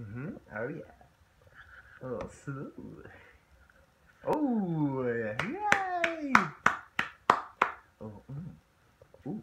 Mm-hmm. Oh, yeah. Oh, smooth. Oh, yay! Oh, mm. Ooh.